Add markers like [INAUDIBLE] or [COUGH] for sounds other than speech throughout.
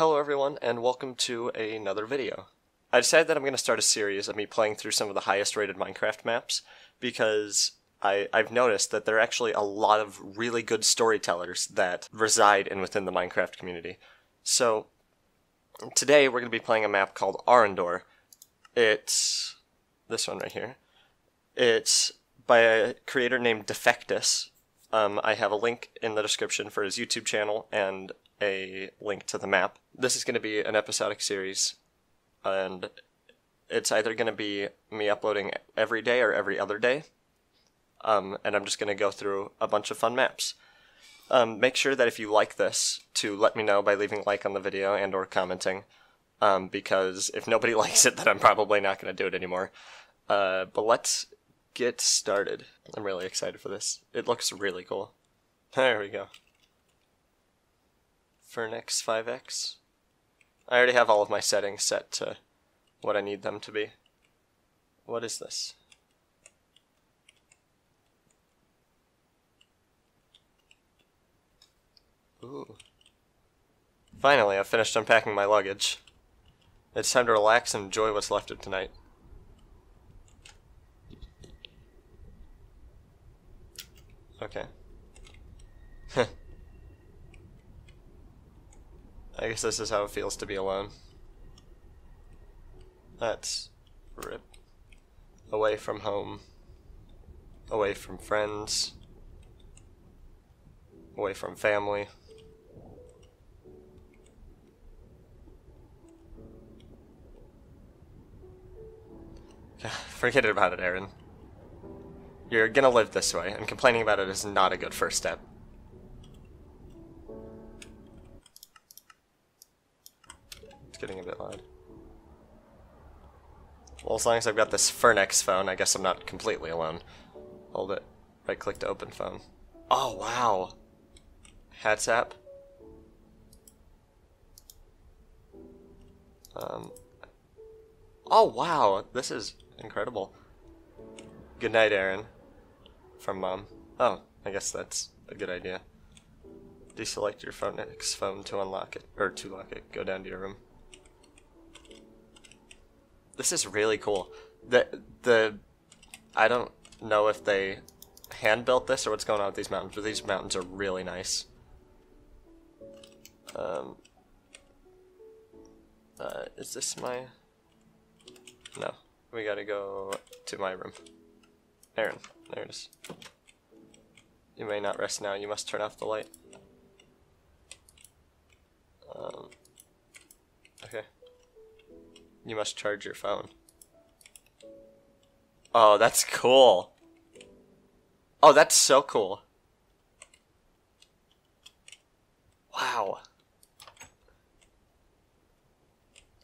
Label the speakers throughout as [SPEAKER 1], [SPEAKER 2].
[SPEAKER 1] Hello everyone and welcome to another video. I decided that I'm going to start a series of me playing through some of the highest rated Minecraft maps because I, I've noticed that there are actually a lot of really good storytellers that reside in within the Minecraft community. So today we're going to be playing a map called Arrendor. It's this one right here. It's by a creator named Defectus. Um, I have a link in the description for his YouTube channel and a link to the map. This is going to be an episodic series, and it's either going to be me uploading every day or every other day. Um, and I'm just going to go through a bunch of fun maps. Um, make sure that if you like this, to let me know by leaving like on the video and or commenting, um, because if nobody [LAUGHS] likes it, then I'm probably not going to do it anymore. Uh, but let's get started. I'm really excited for this. It looks really cool. There we go. Furnex 5X. I already have all of my settings set to what I need them to be. What is this? Ooh. Finally, I've finished unpacking my luggage. It's time to relax and enjoy what's left of tonight. Okay. I guess this is how it feels to be alone. That's rip. Away from home. Away from friends. Away from family. [SIGHS] Forget about it, Aaron. You're gonna live this way, and complaining about it is not a good first step. Well, as long as I've got this Fernex phone, I guess I'm not completely alone. Hold it. Right click to open phone. Oh, wow. Hats app. Um. Oh, wow. This is incredible. Good night, Aaron. From mom. Oh, I guess that's a good idea. Deselect your Furnex phone to unlock it, or to lock it. Go down to your room. This is really cool. The the I don't know if they hand built this or what's going on with these mountains, but these mountains are really nice. Um, uh, is this my? No, we gotta go to my room. Aaron, there it is. You may not rest now. You must turn off the light. Um. You must charge your phone. Oh, that's cool. Oh, that's so cool. Wow.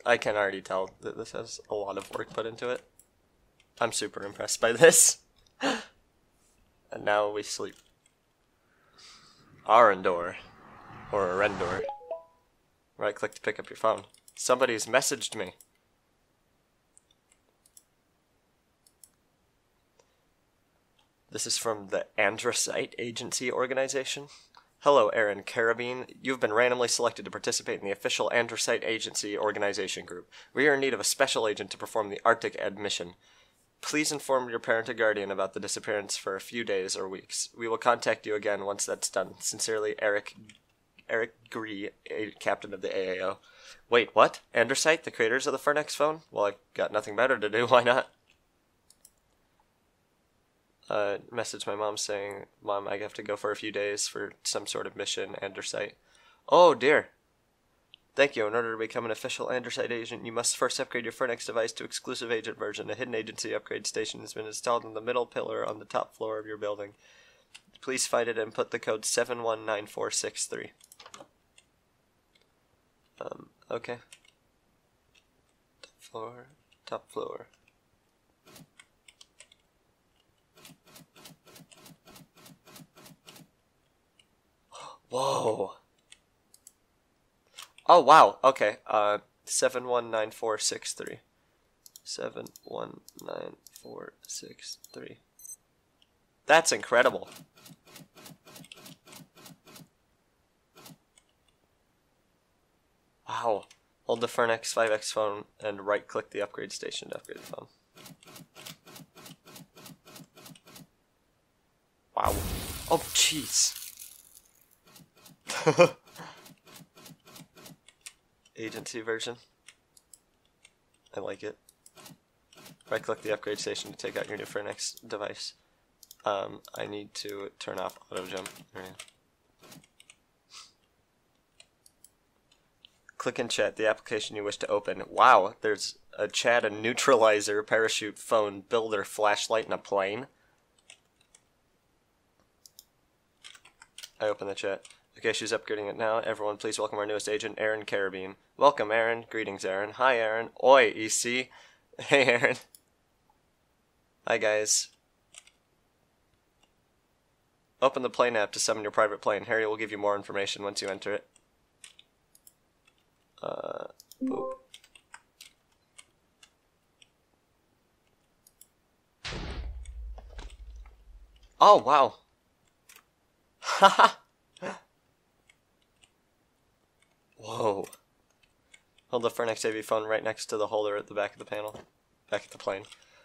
[SPEAKER 1] I can already tell that this has a lot of work put into it. I'm super impressed by [LAUGHS] this. and now we sleep. Arrendor. Or Arendor. Right click to pick up your phone. Somebody's messaged me. This is from the Androsite Agency organization. Hello, Aaron Carabine. You've been randomly selected to participate in the official Androsite Agency organization group. We are in need of a special agent to perform the Arctic Ad mission. Please inform your parent or guardian about the disappearance for a few days or weeks. We will contact you again once that's done. Sincerely, Eric Eric Gree, A captain of the AAO. Wait, what? Androsite, the creators of the Furnex phone? Well, I got nothing better to do. [LAUGHS] Why not? Uh, message my mom saying, "Mom, I have to go for a few days for some sort of mission." Androsite. Oh dear. Thank you. In order to become an official Androsite agent, you must first upgrade your Furnex device to exclusive agent version. A hidden agency upgrade station has been installed in the middle pillar on the top floor of your building. Please find it and put the code 719463. Um, okay. Top floor, top floor. Whoa. Oh wow. Okay. Uh, seven one nine four six three. Seven one nine four six three. That's incredible. Wow. Hold the Fernex 5X phone and right click the upgrade station to upgrade the phone. Wow. Oh, jeez. [LAUGHS] Agency version. I like it. Right click the upgrade station to take out your new Fernex device. Um, I need to turn off auto jump. Click in chat the application you wish to open. Wow, there's a chat, a neutralizer, parachute, phone, builder, flashlight, and a plane. I open the chat. Okay, she's upgrading it now. Everyone, please welcome our newest agent, Aaron Carabine. Welcome, Aaron. Greetings, Aaron. Hi, Aaron. Oi, EC. Hey, Aaron. Hi, guys. Open the plane app to summon your private plane. Harry will give you more information once you enter it. Uh, boop. Oh, wow. [LAUGHS] Haha. Whoa. Hold the Fernex AV phone right next to the holder at the back of the panel. Back at the plane.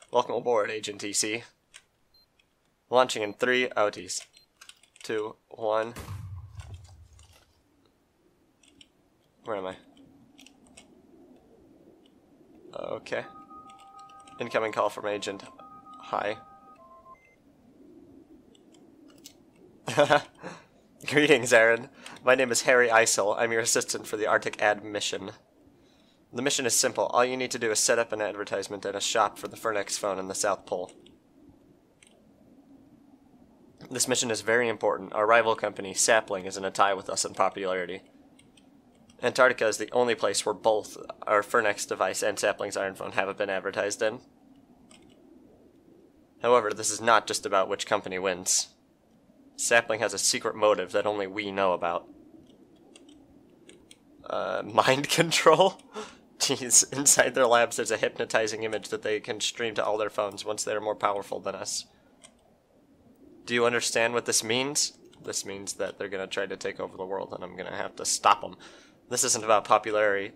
[SPEAKER 1] Welcome aboard, Agent EC. Launching in three outies. Two, one. Where am I? Okay. Incoming call from agent. Hi. [LAUGHS] Greetings, Aaron. My name is Harry Isel. I'm your assistant for the Arctic Ad mission. The mission is simple. All you need to do is set up an advertisement at a shop for the Fernex phone in the South Pole. This mission is very important. Our rival company, Sapling, is in a tie with us in popularity. Antarctica is the only place where both our Fernex device and Sapling's Iron Phone haven't been advertised in. However, this is not just about which company wins. Sapling has a secret motive that only we know about. Uh, [LAUGHS] mind control? [LAUGHS] Inside their labs there's a hypnotizing image that they can stream to all their phones once they're more powerful than us. Do you understand what this means? This means that they're going to try to take over the world and I'm going to have to stop them. This isn't about popularity.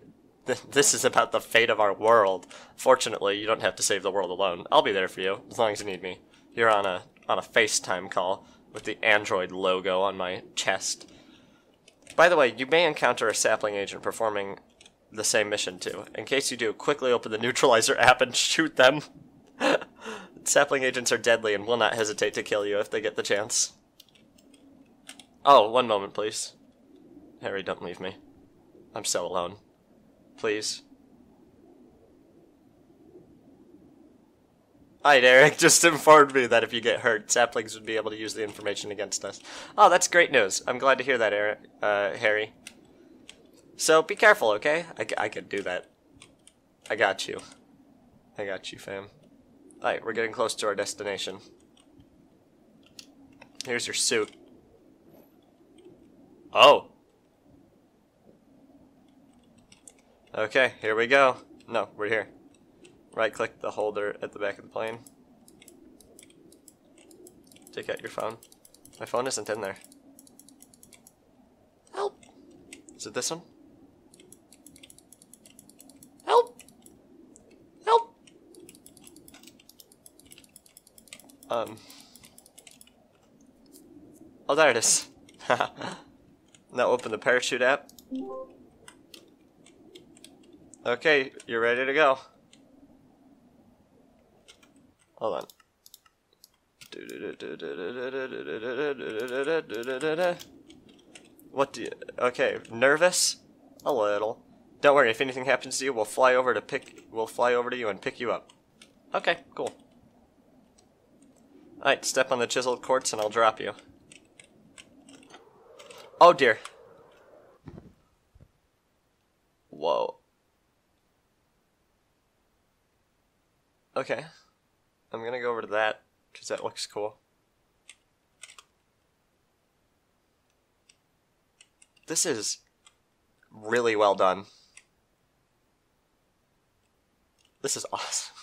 [SPEAKER 1] This is about the fate of our world. Fortunately, you don't have to save the world alone. I'll be there for you, as long as you need me. You're on a on a FaceTime call with the Android logo on my chest. By the way, you may encounter a sapling agent performing the same mission too. In case you do, quickly open the neutralizer app and shoot them. [LAUGHS] sapling agents are deadly and will not hesitate to kill you if they get the chance. Oh, one moment, please. Harry, don't leave me. I'm so alone. Please. Hi, Derek. [LAUGHS] Just informed me that if you get hurt, saplings would be able to use the information against us. Oh, that's great news. I'm glad to hear that, Eric, uh, Harry. So be careful, okay? I, I can do that. I got you. I got you, fam. Alright, we're getting close to our destination. Here's your suit. Oh. Okay, here we go. No, we're here. Right click the holder at the back of the plane. Take out your phone. My phone isn't in there. Help! Is it this one? Help! Help! Um. Oh, there it is. [LAUGHS] now open the parachute app. Okay, you're ready to go. Hold on. What do you... Okay, nervous? A little. Don't worry, if anything happens to you, we'll fly over to pick... We'll fly over to you and pick you up. Okay, cool. Alright, step on the chiseled quartz and I'll drop you. Oh dear. Whoa. Okay. I'm gonna go over to that, because that looks cool. This is really well done. This is awesome.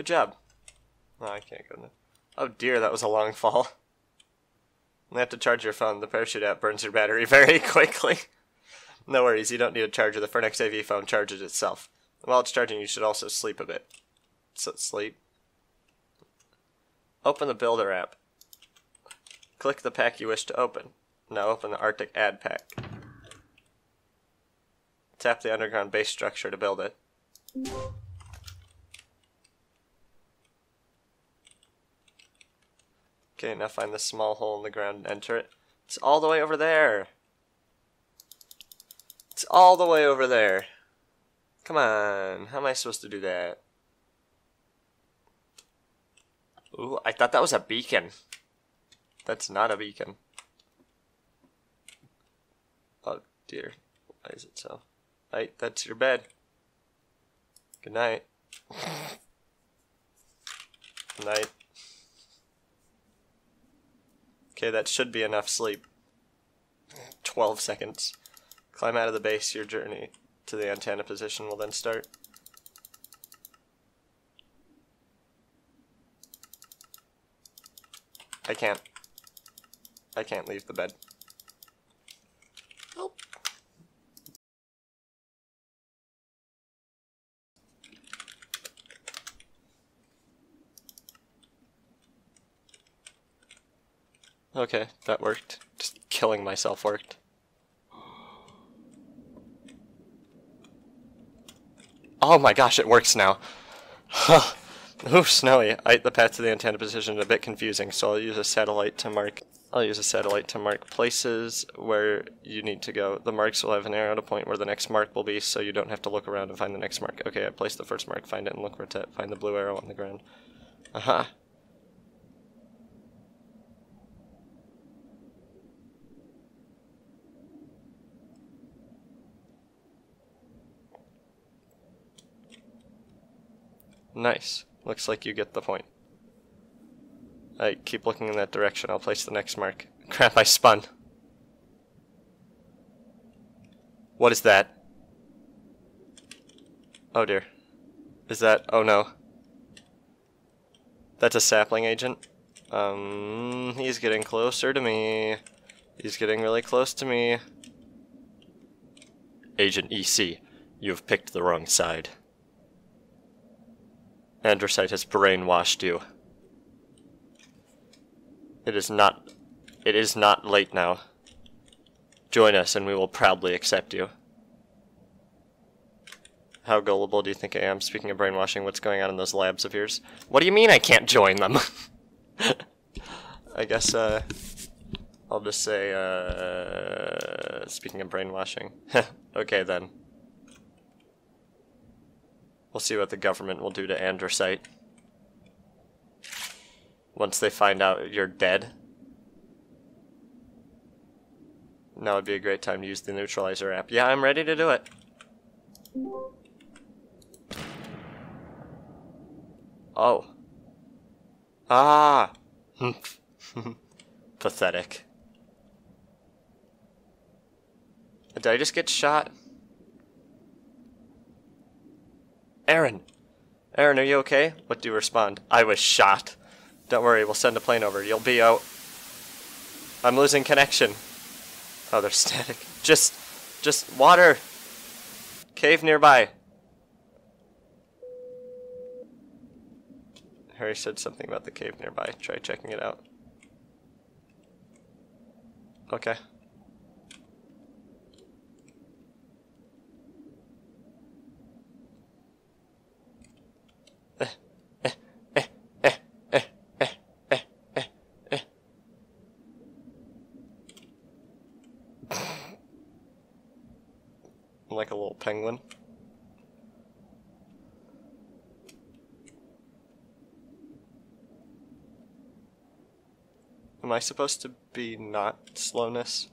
[SPEAKER 1] Good job. Oh, I can't go now. Oh dear, that was a long fall. You have to charge your phone. The parachute app burns your battery [LAUGHS] very quickly. no worries, you don't need a charger. The Fernex AV phone charges itself. While it's charging, you should also sleep a bit. So sleep. Open the Builder app. Click the pack you wish to open. Now open the Arctic Ad pack. Tap the underground base structure to build it. Okay, now find the small hole in the ground and enter it. It's all the way over there. It's all the way over there. Come on, how am I supposed to do that? Ooh, I thought that was a beacon. That's not a beacon. Oh dear, why is it so? Right, that's your bed. Good night. [LAUGHS] Good night. Okay, that should be enough sleep. 12 seconds. Climb out of the base, your journey to the antenna position will then start. I can't. I can't leave the bed. Okay, that worked. Just killing myself worked. Oh my gosh, it works now. Ooh, snowy. I, the path to the antenna position is a bit confusing, so I'll use a satellite to mark. I'll use a satellite to mark places where you need to go. The marks will have an arrow to point where the next mark will be, so you don't have to look around and find the next mark. Okay, I placed the first mark. Find it and look where to find the blue arrow on the ground. Aha. Nice. Looks like you get the point. I keep looking in that direction. I'll place the next mark. [LAUGHS] Crap, I spun. What is that? Oh dear. Is that... Oh no. That's a sapling agent? Um, he's getting closer to me. He's getting really close to me. Agent EC, you have picked the wrong side. Androsite has brainwashed you. It is not it is not late now. Join us and we will proudly accept you. How gullible do you think I am? Speaking of brainwashing, what's going on in those labs of yours? What do you mean I can't join them? [LAUGHS] I guess, uh, I'll just say, uh, speaking of brainwashing. [LAUGHS] okay then. We'll see what the government will do to Androsite. Once they find out you're dead. Now would be a great time to use the neutralizer app. Yeah, I'm ready to do it. Oh. Ah! [LAUGHS] Pathetic. Did I just get shot? Aaron! Aaron, are you okay? What do you respond? I was shot. Don't worry, we'll send a plane over. You'll be out. I'm losing connection. Oh, they're [LAUGHS] static. Just, just water. Cave nearby. Harry said something about the cave nearby. Try checking it out. Okay. like a little penguin. Am I supposed to be not slowness?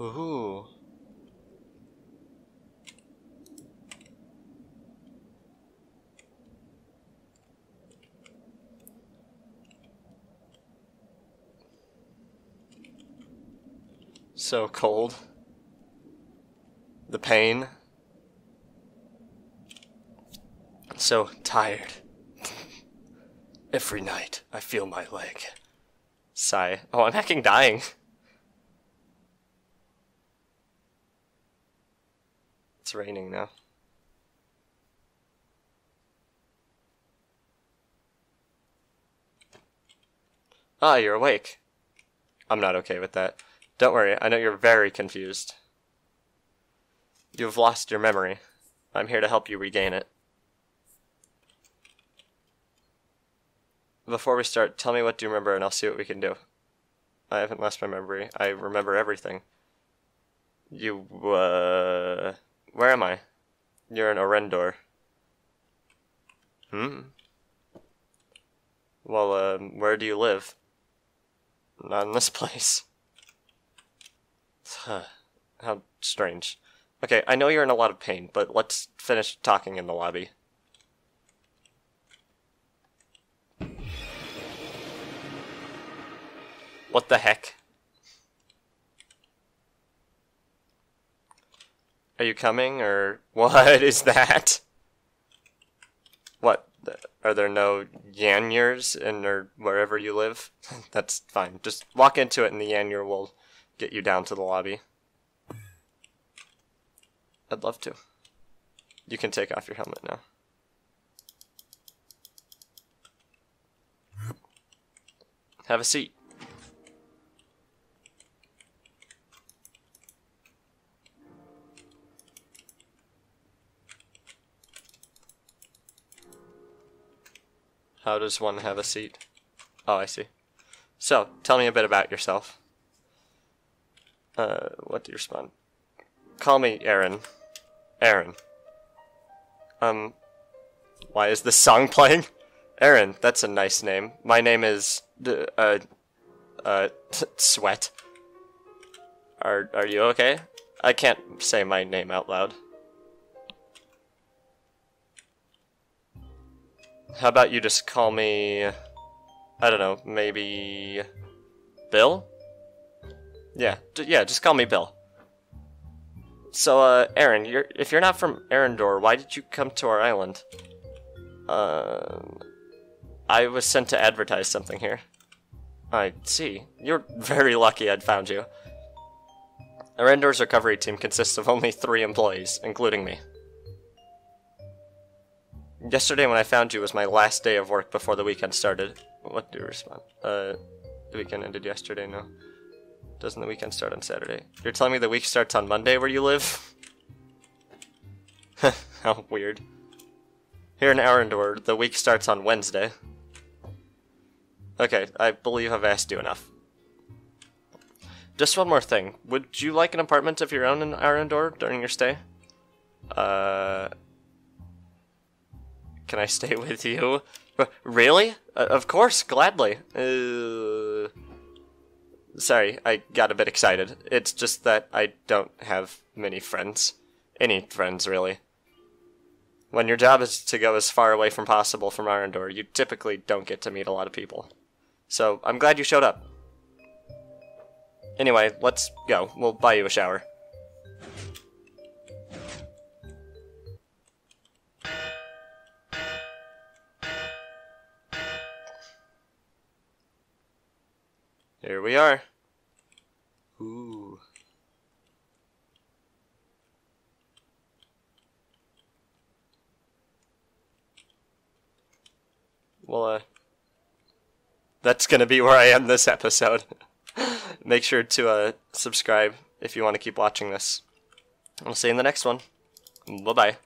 [SPEAKER 1] Ooh. So cold. Pain. So tired. Every night I feel my leg. Sigh. Oh, I'm hacking dying. It's raining now. Ah, you're awake. I'm not okay with that. Don't worry, I know you're very confused. You've lost your memory. I'm here to help you regain it. Before we start, tell me what you remember and I'll see what we can do. I haven't lost my memory. I remember everything. You, uh... Where am I? You're in Arrendor. Hmm? Well, um, where do you live? Not in this [LAUGHS] place. Huh. How strange. Okay, I know you're in a lot of pain, but let's finish talking in the lobby. What the heck? Are you coming, or [LAUGHS] what is that? What? Are there no Yanyers in or wherever you live? [LAUGHS] That's fine. Just walk into it and the Yanyer will get you down to the lobby. I'd love to. You can take off your helmet now. Have a seat. How does one have a seat? Oh, I see. So, tell me a bit about yourself. Uh, what do you respond? Call me Aaron. Aaron. Um, why is this song [LAUGHS] playing? Aaron, that's a nice name. My name is, uh, uh, [LAUGHS] Sweat. Are, are you okay? I can't say my name out loud. How about you just call me... I don't know, maybe... Bill? Yeah, yeah, just call me Bill. So, uh, Aaron, you're, if you're not from Arrendor, why did you come to our island? Uh, I was sent to advertise something here. I see. You're very lucky I'd found you. Arrendor's recovery team consists of only three employees, including me. Yesterday when I found you was my last day of work before the weekend started. What do you respond? Uh, the weekend ended yesterday, no. Doesn't the weekend start on Saturday? You're telling me the week starts on Monday where you live? [LAUGHS] How weird. Here in Arrendor, the week starts on Wednesday. Okay, I believe I've asked you enough. Just one more thing. Would you like an apartment of your own in Arrendor during your stay? Uh, can I stay [LAUGHS] with you? Really? Uh, of course, gladly. Uh, sorry, I got a bit excited. It's just that I don't have many friends. Any friends, really. When your job is to go as far away from possible from Arrendor, you typically don't get to meet a lot of people. So, I'm glad you showed up. Anyway, let's go. We'll buy you a shower. We are. Ooh. Well, uh, that's gonna be where I end this episode. [LAUGHS] Make sure to uh, subscribe if you want to keep watching this. I'll see you in the next one. Bye bye.